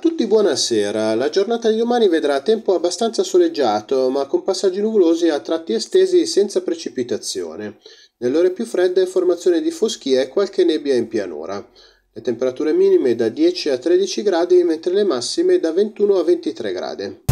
tutti, buonasera. La giornata di domani vedrà tempo abbastanza soleggiato, ma con passaggi nuvolosi a tratti estesi senza precipitazione. Nelle ore più fredde formazione di foschie e qualche nebbia in pianura. Le temperature minime da 10 a 13 gradi, mentre le massime da 21 a 23 gradi.